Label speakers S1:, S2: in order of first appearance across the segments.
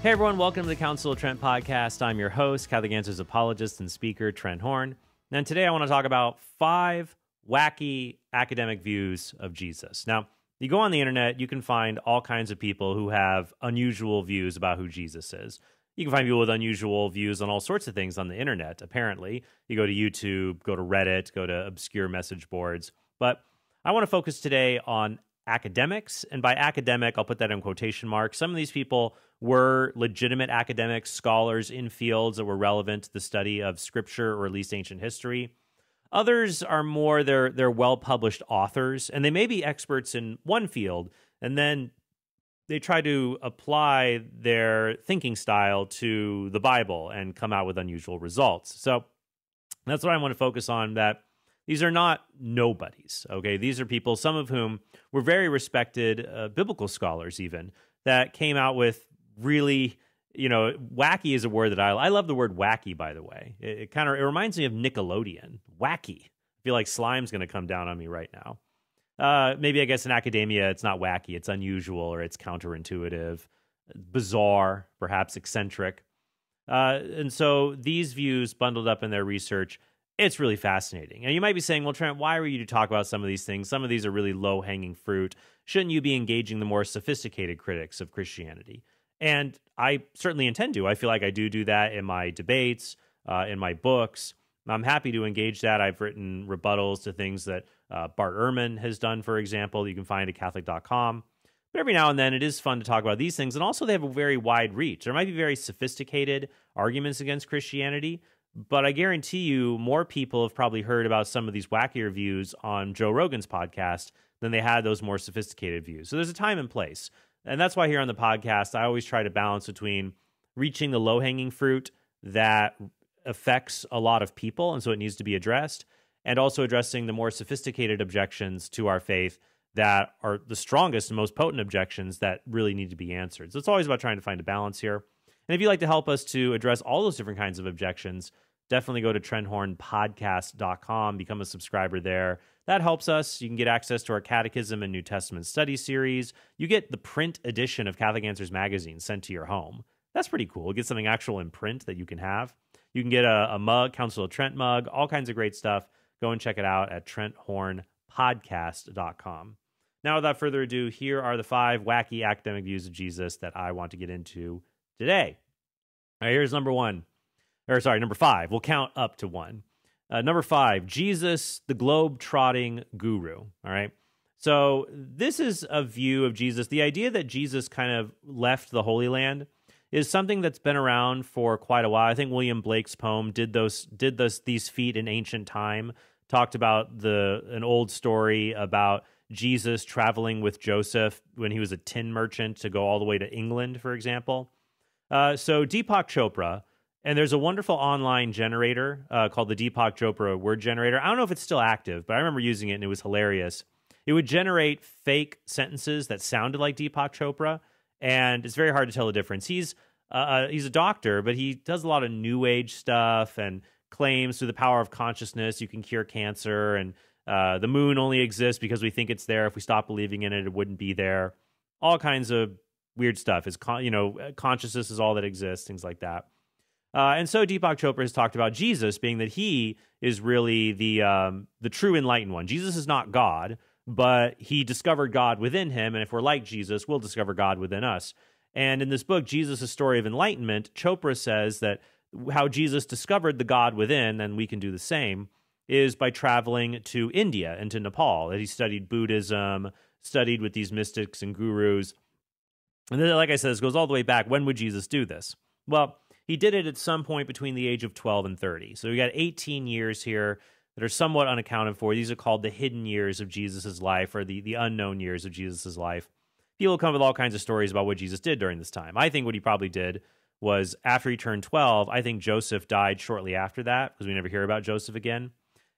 S1: Hey everyone, welcome to the Counsel of Trent podcast. I'm your host, Catholic Answers apologist and speaker, Trent Horn. And today I want to talk about five wacky academic views of Jesus. Now, you go on the internet, you can find all kinds of people who have unusual views about who Jesus is. You can find people with unusual views on all sorts of things on the internet, apparently. You go to YouTube, go to Reddit, go to obscure message boards. But I want to focus today on academics. And by academic, I'll put that in quotation marks. Some of these people were legitimate academics, scholars in fields that were relevant to the study of scripture or at least ancient history. Others are more they're they're well published authors, and they may be experts in one field, and then they try to apply their thinking style to the Bible and come out with unusual results. So that's what I want to focus on. That these are not nobodies. Okay, these are people, some of whom were very respected uh, biblical scholars, even that came out with really, you know, wacky is a word that I I love the word wacky. By the way, it, it kind of it reminds me of Nickelodeon. Wacky. I feel like slime's going to come down on me right now. Uh, maybe I guess in academia it's not wacky, it's unusual or it's counterintuitive, bizarre, perhaps eccentric. Uh, and so these views bundled up in their research it's really fascinating. And you might be saying, well, Trent, why were you to talk about some of these things? Some of these are really low hanging fruit. Shouldn't you be engaging the more sophisticated critics of Christianity? And I certainly intend to. I feel like I do do that in my debates, uh, in my books. I'm happy to engage that. I've written rebuttals to things that uh, Bart Ehrman has done, for example, you can find at Catholic.com. But every now and then it is fun to talk about these things. And also, they have a very wide reach. There might be very sophisticated arguments against Christianity, but I guarantee you, more people have probably heard about some of these wackier views on Joe Rogan's podcast than they had those more sophisticated views. So there's a time and place. And that's why here on the podcast, I always try to balance between reaching the low hanging fruit that affects a lot of people. And so it needs to be addressed. And also addressing the more sophisticated objections to our faith that are the strongest and most potent objections that really need to be answered. So it's always about trying to find a balance here. And if you'd like to help us to address all those different kinds of objections, definitely go to trenthornpodcast.com, become a subscriber there. That helps us. You can get access to our Catechism and New Testament study series. You get the print edition of Catholic Answers magazine sent to your home. That's pretty cool. Get something actual in print that you can have. You can get a, a mug, Counsel of Trent mug, all kinds of great stuff. Go and check it out at trenthornpodcast.com. Now, without further ado, here are the five wacky academic views of Jesus that I want to get into today. All right, here's number one, or sorry, number five. We'll count up to one. Uh, number five, Jesus, the globe trotting guru. All right. So this is a view of Jesus. The idea that Jesus kind of left the Holy Land is something that's been around for quite a while. I think William Blake's poem did those did those these feet in ancient time. Talked about the an old story about Jesus traveling with Joseph when he was a tin merchant to go all the way to England, for example. Uh, so Deepak Chopra, and there's a wonderful online generator uh, called the Deepak Chopra word generator. I don't know if it's still active, but I remember using it and it was hilarious. It would generate fake sentences that sounded like Deepak Chopra, and it's very hard to tell the difference. He's uh, uh, he's a doctor, but he does a lot of new age stuff and claims through the power of consciousness you can cure cancer and uh, the moon only exists because we think it's there. If we stop believing in it, it wouldn't be there. All kinds of weird stuff. Is con- you know consciousness is all that exists, things like that. Uh, and so Deepak Chopra has talked about Jesus being that he is really the um, the true enlightened one. Jesus is not God, but he discovered God within him, and if we're like Jesus, we'll discover God within us. And in this book, Jesus' Story of Enlightenment, Chopra says that how Jesus discovered the God within, and we can do the same, is by traveling to India and to Nepal. That he studied Buddhism, studied with these mystics and gurus, and then, like I said, this goes all the way back. When would Jesus do this? Well, he did it at some point between the age of 12 and 30. So we got 18 years here that are somewhat unaccounted for. These are called the hidden years of Jesus' life or the, the unknown years of Jesus' life. People come with all kinds of stories about what Jesus did during this time. I think what he probably did was after he turned 12, I think Joseph died shortly after that because we never hear about Joseph again.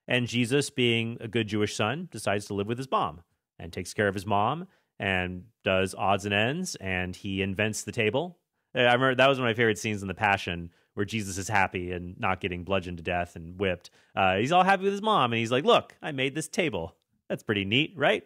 S1: And Jesus, being a good Jewish son, decides to live with his mom and takes care of his mom and does odds and ends, and he invents the table. I remember that was one of my favorite scenes in The Passion, where Jesus is happy and not getting bludgeoned to death and whipped. Uh, he's all happy with his mom, and he's like, "Look, I made this table. That's pretty neat, right?"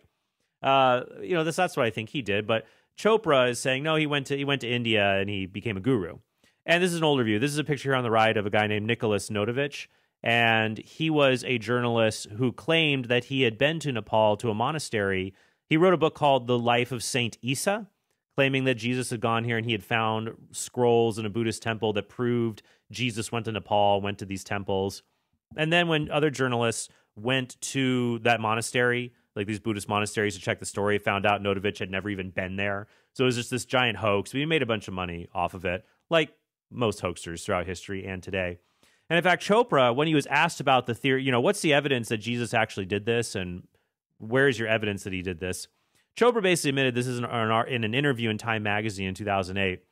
S1: Uh, you know, this, that's what I think he did. But Chopra is saying, no, he went to, he went to India and he became a guru. And this is an older view. This is a picture here on the right of a guy named Nicholas Notovitch. And he was a journalist who claimed that he had been to Nepal to a monastery. He wrote a book called The Life of Saint Isa, claiming that Jesus had gone here and he had found scrolls in a Buddhist temple that proved Jesus went to Nepal, went to these temples. And then when other journalists went to that monastery, like these Buddhist monasteries, to check the story, found out Notovitch had never even been there. So it was just this giant hoax. We made a bunch of money off of it, like most hoaxers throughout history and today. And in fact, Chopra, when he was asked about the theory, you know, what's the evidence that Jesus actually did this and where is your evidence that he did this? Chopra basically admitted this is in an, in an interview in Time magazine in 2008.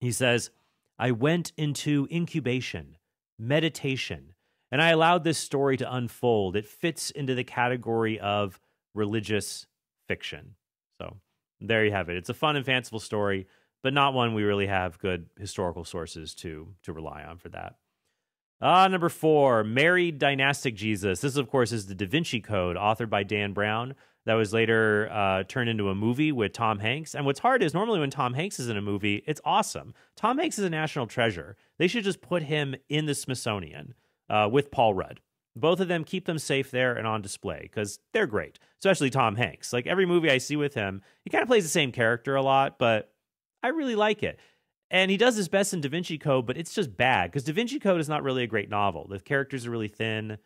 S1: He says, I went into incubation, meditation, and I allowed this story to unfold. It fits into the category of religious fiction. So there you have it. It's a fun and fanciful story, but not one we really have good historical sources to to rely on for that. Ah, uh, number four, married dynastic Jesus. This, of course, is the Da Vinci Code, authored by Dan Brown, that was later uh, turned into a movie with Tom Hanks. And what's hard is normally when Tom Hanks is in a movie, it's awesome. Tom Hanks is a national treasure. They should just put him in the Smithsonian uh, with Paul Rudd. Both of them keep them safe there and on display because they're great, especially Tom Hanks. Like every movie I see with him, he kind of plays the same character a lot, but I really like it. And he does his best in Da Vinci Code, but it's just bad because Da Vinci Code is not really a great novel. The characters are really thin.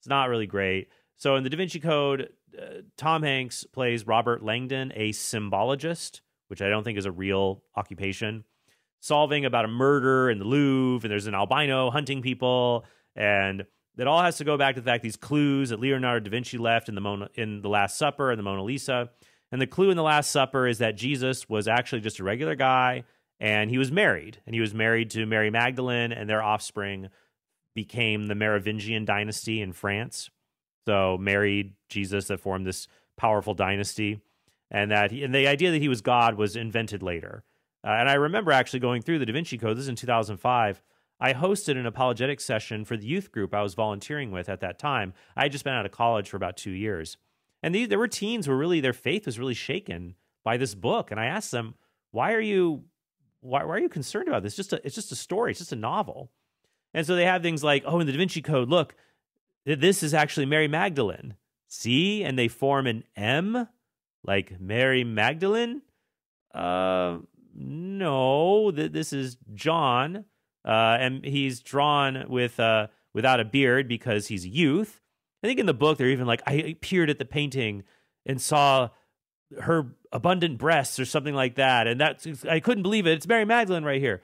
S1: It's not really great. So in the Da Vinci Code, uh, Tom Hanks plays Robert Langdon, a symbologist, which I don't think is a real occupation, solving about a murder in the Louvre, and there's an albino hunting people, and it all has to go back to the fact these clues that Leonardo da Vinci left in the Mona, in the Last Supper and the Mona Lisa. And the clue in the Last Supper is that Jesus was actually just a regular guy and he was married, and he was married to Mary Magdalene, and their offspring became the Merovingian dynasty in France. So married Jesus that formed this powerful dynasty, and that he, and the idea that he was God was invented later. Uh, and I remember actually going through the Da Vinci Code. This is in 2005. I hosted an apologetic session for the youth group I was volunteering with at that time. I had just been out of college for about two years, and these, there were teens where really their faith was really shaken by this book. And I asked them, "Why are you why, why are you concerned about this? It's just a, it's just a story. It's just a novel. And so they have things like, oh, in the Da Vinci Code, look, this is actually Mary Magdalene. See? And they form an M, like Mary Magdalene. Uh, no, th- this is John. Uh, and he's drawn with uh, without a beard because he's a youth. I think in the book they're even like, I peered at the painting and saw her abundant breasts or something like that. And that's I couldn't believe it. It's Mary Magdalene right here.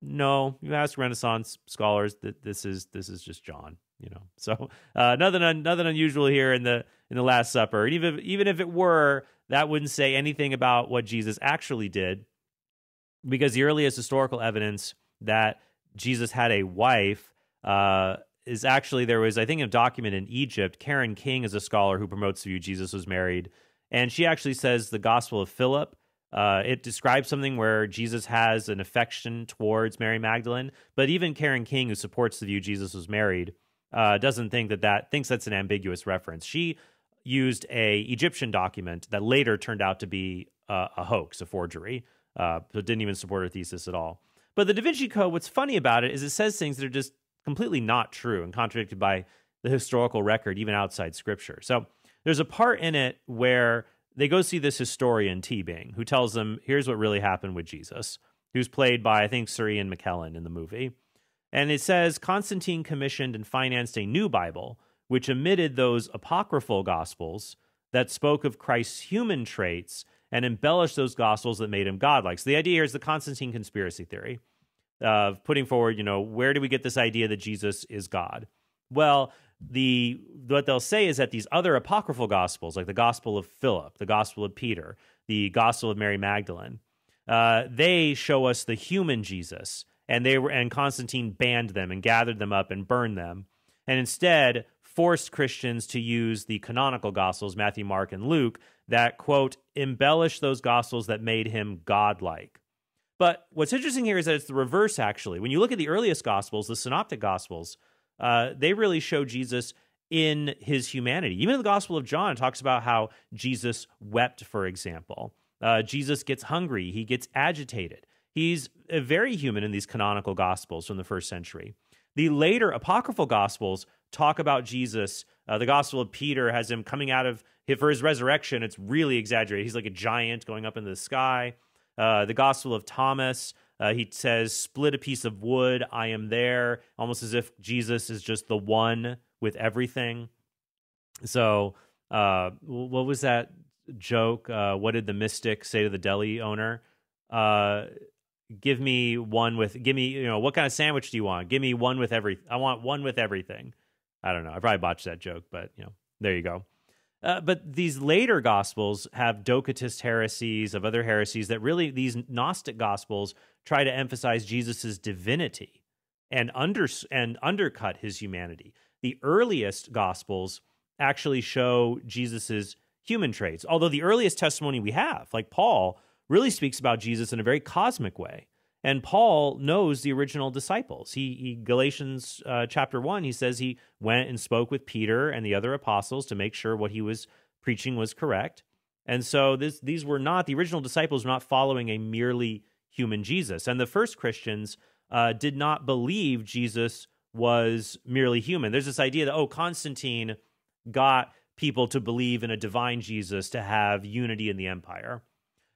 S1: No, you ask Renaissance scholars that this is this is just John. You know, so uh, nothing nothing unusual here in the in the Last Supper. And even if, even if it were, that wouldn't say anything about what Jesus actually did, because the earliest historical evidence that Jesus had a wife uh, is actually there was I think a document in Egypt. Karen King is a scholar who promotes the view Jesus was married and she actually says the Gospel of Philip. Uh, it describes something where Jesus has an affection towards Mary Magdalene, but even Karen King, who supports the view Jesus was married, uh, doesn't think that that thinks that's an ambiguous reference. She used a Egyptian document that later turned out to be uh, a hoax, a forgery, uh, so didn't even support her thesis at all. But the Da Vinci Code, what's funny about it is it says things that are just completely not true and contradicted by the historical record, even outside Scripture. So there's a part in it where they go see this historian Teabing who tells them here's what really happened with Jesus, who's played by I think Sir Ian McKellen in the movie. And it says Constantine commissioned and financed a new Bible which omitted those apocryphal gospels that spoke of Christ's human traits and embellished those gospels that made him godlike. So the idea here is the Constantine conspiracy theory of putting forward, you know, where do we get this idea that Jesus is God? Well, the what they'll say is that these other apocryphal gospels, like the Gospel of Philip, the Gospel of Peter, the Gospel of Mary Magdalene, uh, they show us the human Jesus, and they were and Constantine banned them and gathered them up and burned them, and instead forced Christians to use the canonical gospels, Matthew, Mark, and Luke, that quote embellish those gospels that made him godlike. But what's interesting here is that it's the reverse, actually. When you look at the earliest gospels, the synoptic gospels, uh, they really show Jesus in his humanity. Even the Gospel of John, talks about how Jesus wept, for example. Uh, Jesus gets hungry, he gets agitated. He's very human in these canonical Gospels from the first century. The later apocryphal Gospels talk about Jesus. Uh, the Gospel of Peter has him coming out of for his resurrection. It's really exaggerated. He's like a giant going up into the sky. Uh, the Gospel of Thomas, uh, he says, "Split a piece of wood. I am there," almost as if Jesus is just the one with everything. So, uh, what was that joke? Uh, what did the mystic say to the deli owner? Give me one with give me you know what kind of sandwich do you want? Give me one with every i want one with everything. I don't know. I probably botched that joke but you know there you go. Uh, but these later gospels have docetist heresies of other heresies that really these gnostic gospels try to emphasize jesus's divinity and under and undercut his humanity. The earliest gospels actually show jesus's human traits although the earliest testimony we have like paul really speaks about Jesus in a very cosmic way. And Paul knows the original disciples. He, he Galatians uh, chapter one, he says he went and spoke with Peter and the other apostles to make sure what he was preaching was correct. And so this, these were not the original disciples were not following a merely human Jesus. And the first Christians uh, did not believe Jesus was merely human. There's this idea that oh, Constantine got people to believe in a divine Jesus to have unity in the empire.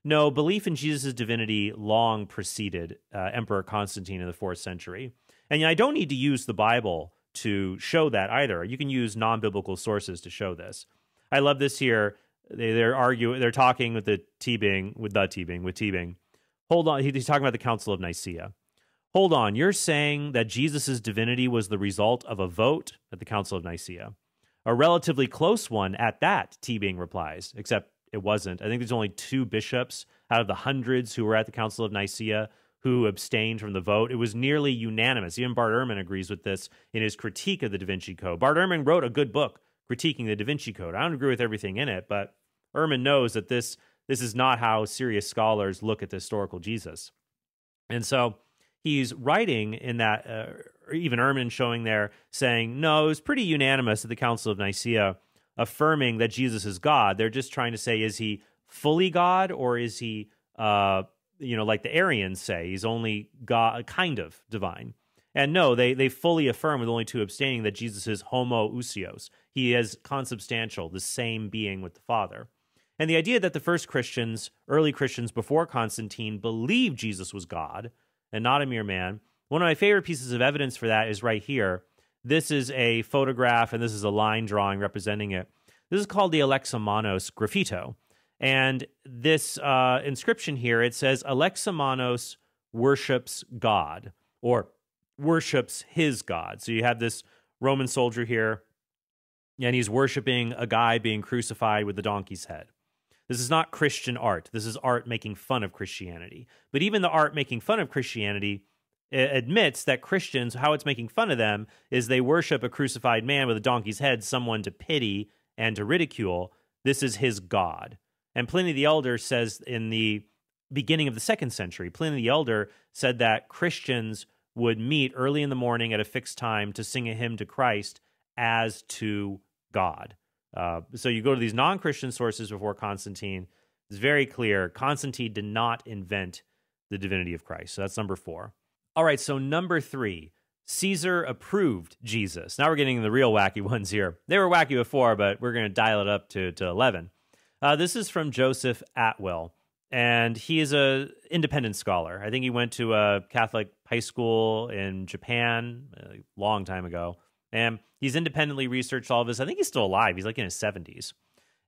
S1: No, belief in Jesus' divinity long preceded uh, Emperor Constantine in the fourth century. And I don't need to use the Bible to show that either. You can use non biblical sources to show this. I love this here. They, they're arguing, they're talking with the Teabing, with the Teabing, with Teabing. Hold on, he's talking about the Council of Nicaea. Hold on, you're saying that Jesus' divinity was the result of a vote at the Council of Nicaea. A relatively close one at that, Teabing replies, except it wasn't. I think there's only two bishops out of the hundreds who were at the Council of Nicaea who abstained from the vote. It was nearly unanimous. Even Bart Ehrman agrees with this in his critique of the Da Vinci Code. Bart Ehrman wrote a good book critiquing the Da Vinci Code. I don't agree with everything in it, but Ehrman knows that this this is not how serious scholars look at the historical Jesus. And so he's writing in that, uh, even Ehrman showing there, saying, no, it was pretty unanimous at the Council of Nicaea affirming that Jesus is God. They're just trying to say, is he fully God or is he, uh, you know, like the Arians say, he's only God, kind of divine. And no, they they fully affirm with only two abstaining that Jesus is homoousios. He is consubstantial, the same being with the Father. And the idea that the first Christians, early Christians before Constantine, believed Jesus was God and not a mere man. One of my favorite pieces of evidence for that is right here this is a photograph and this is a line drawing representing it. This is called the Alexamenos graffito. And this uh, inscription here, it says Alexamenos worships God or worships his God. So you have this Roman soldier here, and he's worshiping a guy being crucified with the donkey's head. This is not Christian art. This is art making fun of Christianity. But even the art making fun of Christianity admits that Christians, how it's making fun of them, is they worship a crucified man with a donkey's head, someone to pity and to ridicule. This is his God. And Pliny the Elder says in the beginning of the second century, Pliny the Elder said that Christians would meet early in the morning at a fixed time to sing a hymn to Christ as to God. Uh, so you go to these non Christian sources before Constantine. It's very clear Constantine did not invent the divinity of Christ. So that's number four. All right, so number three, Caesar approved Jesus. Now we're getting the real wacky ones here. They were wacky before, but we're going to dial it up to, to 11. Uh, this is from Joseph Atwill, and he is a independent scholar. I think he went to a Catholic high school in Japan a long time ago, and he's independently researched all of this. I think he's still alive. He's like in his 70s.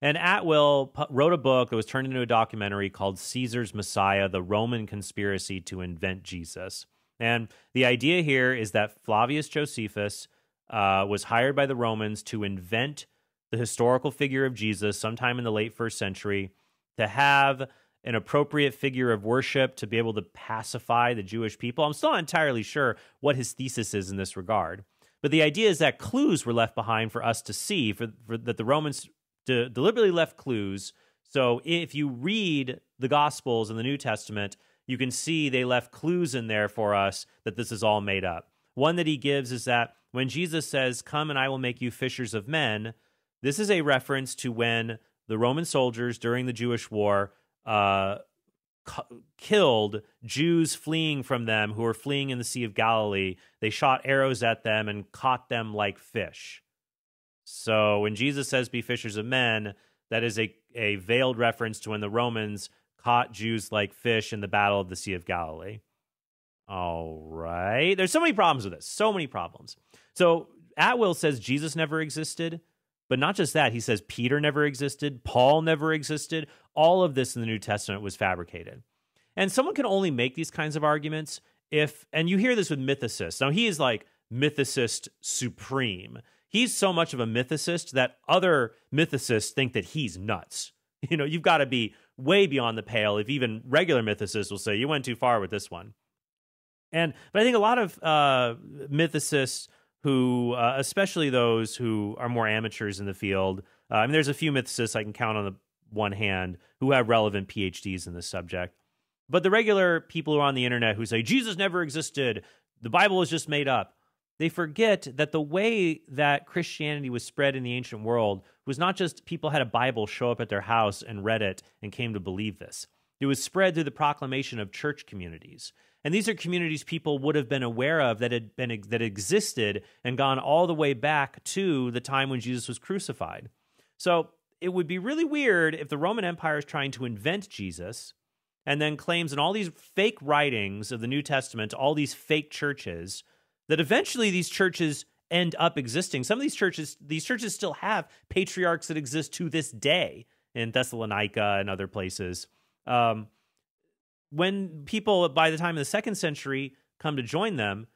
S1: And Atwill wrote a book that was turned into a documentary called Caesar's Messiah The Roman Conspiracy to Invent Jesus. And the idea here is that Flavius Josephus uh, was hired by the Romans to invent the historical figure of Jesus sometime in the late first century to have an appropriate figure of worship to be able to pacify the Jewish people. I'm still not entirely sure what his thesis is in this regard. But the idea is that clues were left behind for us to see, for, for that the Romans de- deliberately left clues. So if you read the Gospels in the New Testament, you can see they left clues in there for us that this is all made up. One that he gives is that when Jesus says, Come and I will make you fishers of men, this is a reference to when the Roman soldiers during the Jewish war uh, killed Jews fleeing from them who were fleeing in the Sea of Galilee. They shot arrows at them and caught them like fish. So when Jesus says, Be fishers of men, that is a, a veiled reference to when the Romans caught Jews like fish in the Battle of the Sea of Galilee. All right. There's so many problems with this. So many problems. So Atwill says Jesus never existed. But not just that, he says Peter never existed, Paul never existed. All of this in the New Testament was fabricated. And someone can only make these kinds of arguments if, and you hear this with mythicists. Now, he is like mythicist supreme. He's so much of a mythicist that other mythicists think that he's nuts. You know, you've got to be way beyond the pale if even regular mythicists will say you went too far with this one. And but I think a lot of uh, mythicists who, uh, especially those who are more amateurs in the field. Uh, I mean, there's a few mythicists I can count on the one hand who have relevant PhDs in this subject. But the regular people who are on the internet who say Jesus never existed, the Bible is just made up, they forget that the way that Christianity was spread in the ancient world was not just people had a Bible show up at their house and read it and came to believe this. It was spread through the proclamation of church communities. And these are communities people would have been aware of that had been that existed and gone all the way back to the time when Jesus was crucified. So it would be really weird if the Roman Empire is trying to invent Jesus and then claims in all these fake writings of the New Testament, all these fake churches, that eventually these churches end up existing. Some of these churches, these churches still have patriarchs that exist to this day in Thessalonica and other places. Um, when people by the time of the second century come to join them,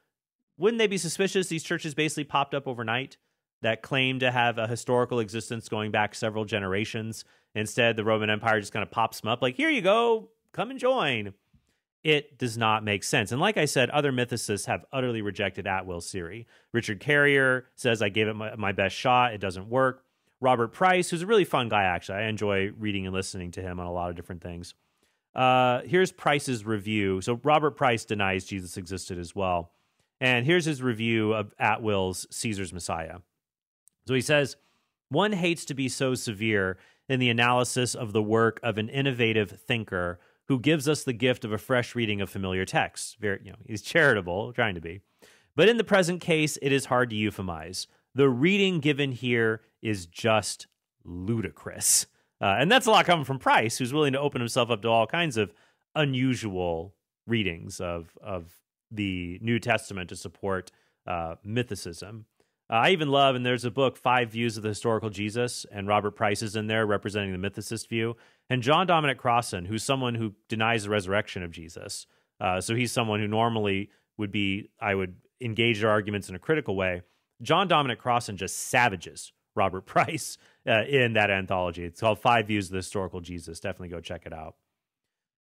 S1: wouldn't they be suspicious these churches basically popped up overnight that claim to have a historical existence going back several generations? Instead, the Roman Empire just kind of pops them up like, here you go, come and join. It does not make sense. And like I said, other mythicists have utterly rejected Atwill's theory. Richard Carrier says, I gave it my, my best shot. It doesn't work. Robert Price, who's a really fun guy, actually. I enjoy reading and listening to him on a lot of different things. Uh, here's Price's review. So Robert Price denies Jesus existed as well. And here's his review of Atwill's Caesar's Messiah. So he says, one hates to be so severe in the analysis of the work of an innovative thinker who gives us the gift of a fresh reading of familiar texts. Very, you know, he's charitable, trying to be. But in the present case, it is hard to euphemize. The reading given here is just ludicrous. Uh, and that's a lot coming from Price, who's willing to open himself up to all kinds of unusual readings of of the New Testament to support uh, mythicism. Uh, I even love, and there's a book, Five Views of the Historical Jesus, and Robert Price is in there representing the mythicist view. And John Dominic Crossan, who's someone who denies the resurrection of Jesus. Uh, so he's someone who normally would be, I would engage their arguments in a critical way. John Dominic Crossan just savages Robert Price uh, in that anthology. It's called Five Views of the Historical Jesus. Definitely go check it out.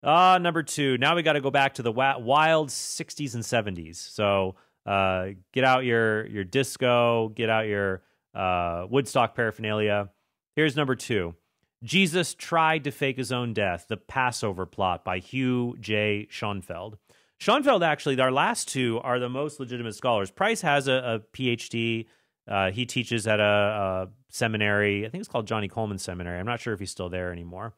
S1: Uh, number two. Now we got to go back to the wild 60s and 70s. So uh, get out your your disco, get out your uh, Woodstock paraphernalia. Here's number two. Jesus tried to fake his own death. The Passover plot by Hugh J. Schonfeld. Schonfeld, actually, our last two are the most legitimate scholars. Price has a, a PhD uh, he teaches at a, a, seminary. I think it's called Johnnie Colemon Seminary. I'm not sure if he's still there anymore.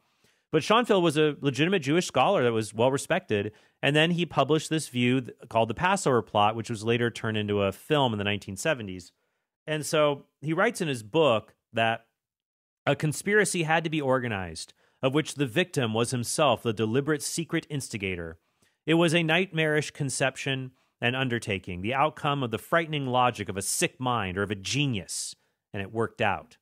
S1: But Schonfeld was a legitimate Jewish scholar that was well respected. And then he published this view called the Passover Plot, which was later turned into a film in the 1970s. And so he writes in his book that a conspiracy had to be organized, of which the victim was himself the deliberate secret instigator. It was a nightmarish conception an undertaking, the outcome of the frightening logic of a sick mind or of a genius, and it worked out.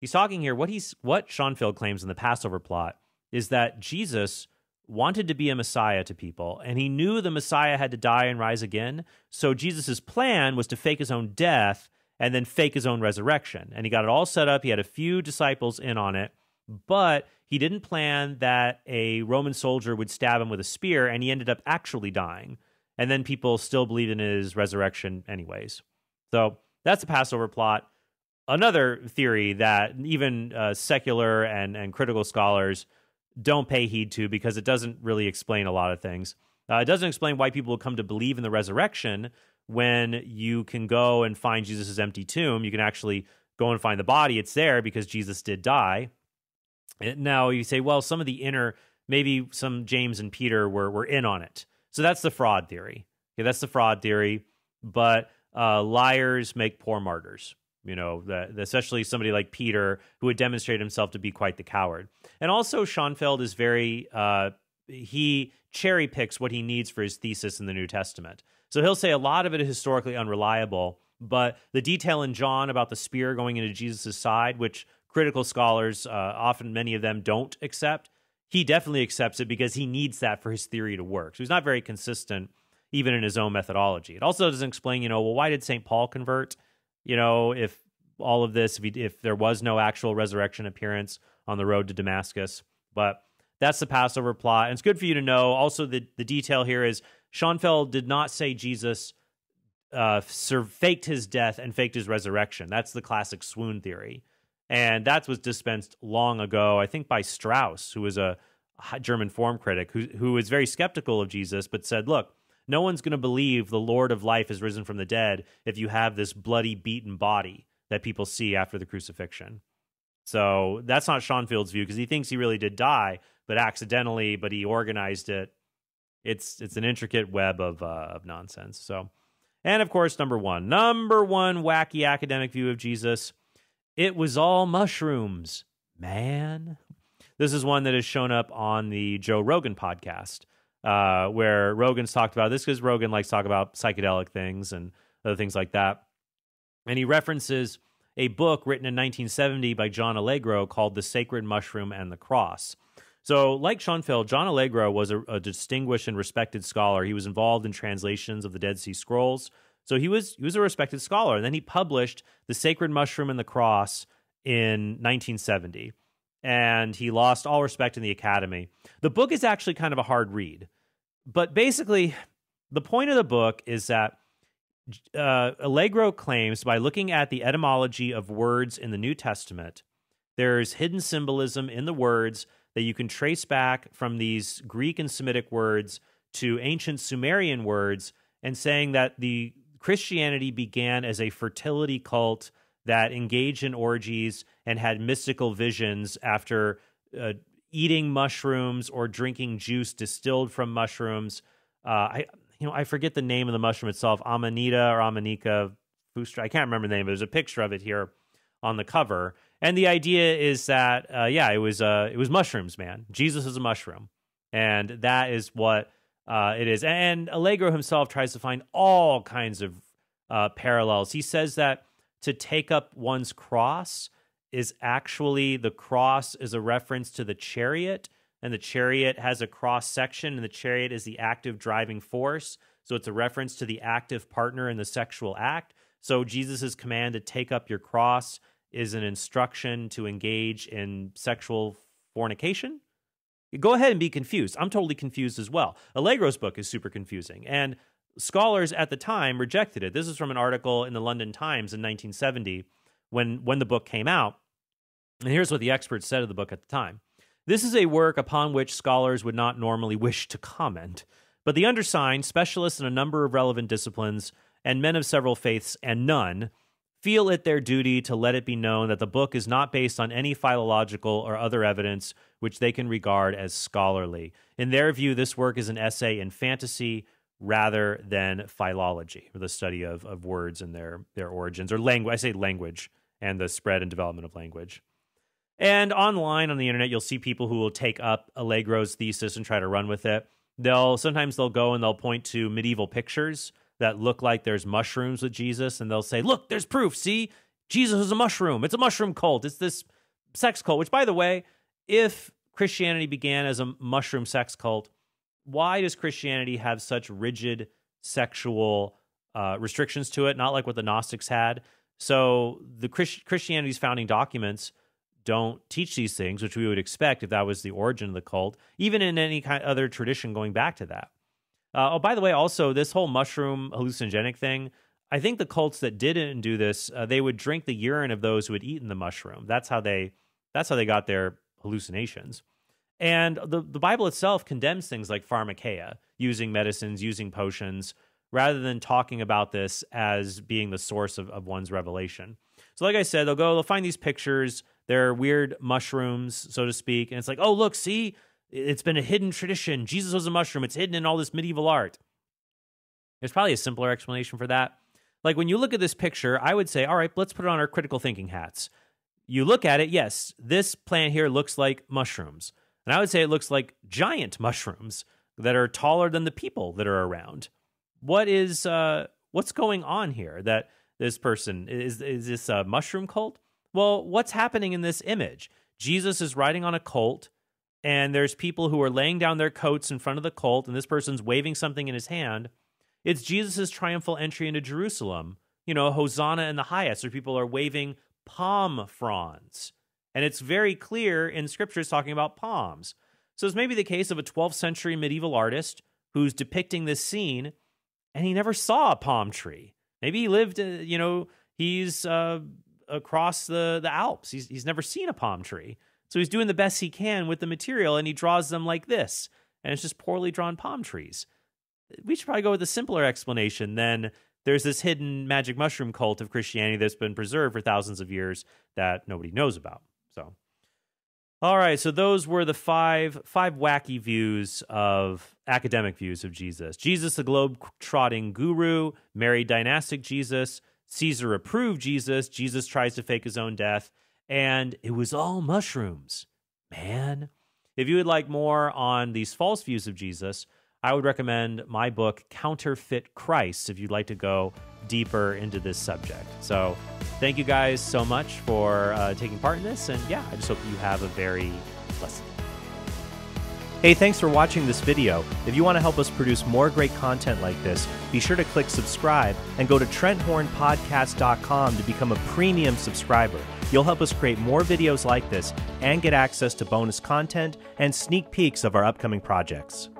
S1: He's talking here, what he's what Schonfeld claims in the Passover plot is that Jesus wanted to be a Messiah to people, and he knew the Messiah had to die and rise again. So Jesus' plan was to fake his own death and then fake his own resurrection. And he got it all set up. He had a few disciples in on it, but he didn't plan that a Roman soldier would stab him with a spear, and he ended up actually dying and then people still believed in his resurrection anyways. So that's the Passover plot. Another theory that even uh, secular and, and critical scholars don't pay heed to because it doesn't really explain a lot of things. Uh, it doesn't explain why people come to believe in the resurrection when you can go and find Jesus' empty tomb, you can actually go and find the body. It's there because Jesus did die. Now you say, well, some of the inner, maybe some James and Peter were were in on it. So that's the fraud theory. Okay, that's the fraud theory. But uh, liars make poor martyrs. You know, the, especially somebody like Peter, who would demonstrate himself to be quite the coward. And also, Schonfeld is very uh, he cherry picks what he needs for his thesis in the New Testament. So he'll say a lot of it is historically unreliable, but the detail in John about the spear going into Jesus' side, which critical scholars, uh, often many of them, don't accept, he definitely accepts it because he needs that for his theory to work. So he's not very consistent even in his own methodology. It also doesn't explain, you know, well, why did St. Paul convert? You know, if all of this, if, he, if there was no actual resurrection appearance on the road to Damascus. But that's the Passover plot. And it's good for you to know. Also, the, the detail here is Schonfeld did not say Jesus uh, faked his death and faked his resurrection. That's the classic swoon theory. And that was dispensed long ago, I think, by Strauss, who was a German form critic who, who was very skeptical of Jesus, but said, look, no one's going to believe the Lord of life has risen from the dead if you have this bloody, beaten body that people see after the crucifixion. So that's not Schonfeld's view because he thinks he really did die, but accidentally, but he organized it. It's it's an intricate web of uh, of nonsense. So, and of course, number one, number one wacky academic view of Jesus, it was all mushrooms, man. This is one that has shown up on the Joe Rogan podcast, uh, where Rogan's talked about this because Rogan likes to talk about psychedelic things and other things like that, and he references a book written in 1970 by John Allegro called The Sacred Mushroom and the Cross. So, like Schonfeld, John Allegro was a, a, distinguished and respected scholar. He was involved in translations of the Dead Sea Scrolls. So he was he was a respected scholar. And then he published The Sacred Mushroom and the Cross in 1970. And he lost all respect in the academy. The book is actually kind of a hard read. But basically, the point of the book is that uh, Allegro claims by looking at the etymology of words in the New Testament, there's hidden symbolism in the words that you can trace back from these Greek and Semitic words to ancient Sumerian words, and saying that the Christianity began as a fertility cult that engaged in orgies and had mystical visions after uh, eating mushrooms or drinking juice distilled from mushrooms. Uh, I you know, I forget the name of the mushroom itself, Amanita or Amanica fustra. I can't remember the name. But There's a picture of it here on the cover, and the idea is that, uh, yeah, it was uh, it was mushrooms, man. Jesus is a mushroom, and that is what uh, it is. And Allegro himself tries to find all kinds of uh, parallels. He says that to take up one's cross is actually the cross is a reference to the chariot and the chariot has a cross section, and the chariot is the active driving force. So it's a reference to the active partner in the sexual act. So Jesus' command to take up your cross is an instruction to engage in sexual fornication. Go ahead and be confused. I'm totally confused as well. Allegro's book is super confusing, and scholars at the time rejected it. This is from an article in the London Times in 1970 when when the book came out. And here's what the experts said of the book at the time. This is a work upon which scholars would not normally wish to comment, but the undersigned, specialists in a number of relevant disciplines, and men of several faiths and none, feel it their duty to let it be known that the book is not based on any philological or other evidence which they can regard as scholarly. In their view, this work is an essay in fantasy rather than philology, or the study of, of words and their, their origins, or language. I say language and the spread and development of language. And online on the internet, you'll see people who will take up Allegro's thesis and try to run with it. They'll sometimes they'll go and they'll point to medieval pictures that look like there's mushrooms with Jesus, and they'll say, "Look, there's proof. See, Jesus is a mushroom. It's a mushroom cult. It's this sex cult." Which, by the way, if Christianity began as a mushroom sex cult, why does Christianity have such rigid sexual uh, restrictions to it? Not like what the Gnostics had. So the Christ- Christianity's founding documents don't teach these things, which we would expect if that was the origin of the cult, even in any kind of other tradition going back to that. Uh, oh, by the way, also this whole mushroom hallucinogenic thing. I think the cults that didn't do this, uh, they would drink the urine of those who had eaten the mushroom. That's how they. That's how they got their hallucinations. And the the Bible itself condemns things like pharmakeia, using medicines, using potions. Rather than talking about this as being the source of, of one's revelation. So, like I said, they'll go, they'll find these pictures. They're weird mushrooms, so to speak. And it's like, oh, look, see, it's been a hidden tradition. Jesus was a mushroom. It's hidden in all this medieval art. There's probably a simpler explanation for that. Like when you look at this picture, I would say, all right, let's put it on our critical thinking hats. You look at it, yes, this plant here looks like mushrooms. And I would say it looks like giant mushrooms that are taller than the people that are around. What is uh what's going on here that this person is is this a mushroom cult? Well, what's happening in this image? Jesus is riding on a colt and there's people who are laying down their coats in front of the colt and this person's waving something in his hand it's Jesus' triumphal entry into Jerusalem. You know, Hosanna in the highest, where people are waving palm fronds. And it's very clear in scriptures talking about palms. So it's maybe the case of a 12th century medieval artist who's depicting this scene and he never saw a palm tree. Maybe he lived, uh, you know, he's uh, across the, the Alps. He's, he's never seen a palm tree. So he's doing the best he can with the material and he draws them like this. And it's just poorly drawn palm trees we should probably go with a simpler explanation than there's this hidden magic mushroom cult of Christianity that's been preserved for thousands of years that nobody knows about. So, all right, so those were the five five wacky views of academic views of Jesus. Jesus, the globe-trotting guru, Mary, dynastic Jesus, Caesar approved Jesus, Jesus tries to fake his own death, and it was all mushrooms. Man, if you would like more on these false views of Jesus, I would recommend my book, Counterfeit Christ, if you'd like to go deeper into this subject. So, thank you guys so much for uh, taking part in this. And yeah, I just hope you have a very blessed day.
S2: Hey, thanks for watching this video. If you want to help us produce more great content like this, be sure to click subscribe and go to TrentHornPodcast.com to become a premium subscriber. You'll help us create more videos like this and get access to bonus content and sneak peeks of our upcoming projects.